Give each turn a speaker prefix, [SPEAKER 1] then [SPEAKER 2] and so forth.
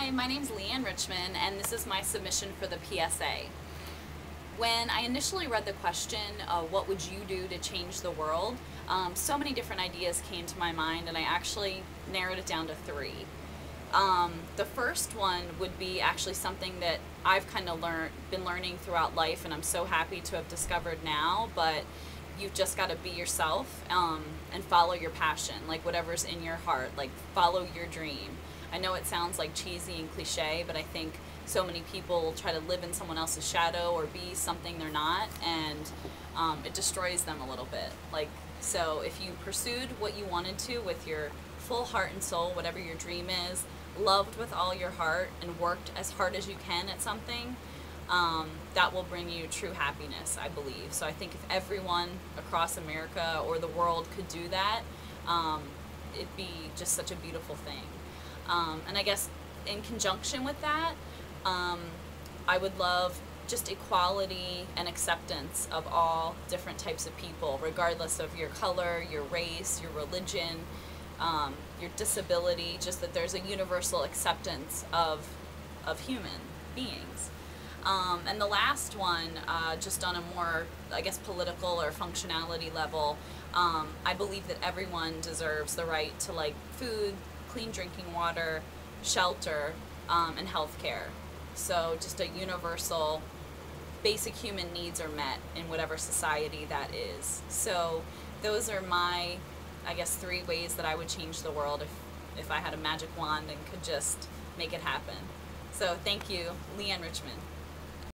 [SPEAKER 1] Hi, my name is Leigh Anne Richman, and this is my submission for the PSA. When I initially read the question, uh, what would you do to change the world, um, so many different ideas came to my mind, and I actually narrowed it down to three. Um, the first one would be actually something that I've kind of learned, been learning throughout life, and I'm so happy to have discovered now. But you've just got to be yourself um, and follow your passion, like whatever's in your heart, like follow your dream. I know it sounds like cheesy and cliche, but I think so many people try to live in someone else's shadow or be something they're not, and um, it destroys them a little bit. Like, so if you pursued what you wanted to with your full heart and soul, whatever your dream is, loved with all your heart, and worked as hard as you can at something, um, that will bring you true happiness, I believe. So I think if everyone across America or the world could do that, um, it'd be just such a beautiful thing. Um, and I guess in conjunction with that, um, I would love just equality and acceptance of all different types of people, regardless of your color, your race, your religion, um, your disability, just that there's a universal acceptance of, of human beings. Um, and the last one, uh, just on a more, I guess, political or functionality level, um, I believe that everyone deserves the right to like food, clean drinking water, shelter, um, and health care. So just a universal, basic human needs are met in whatever society that is. So those are my, I guess, three ways that I would change the world if, if I had a magic wand and could just make it happen. So thank you, Leigh Anne Richman.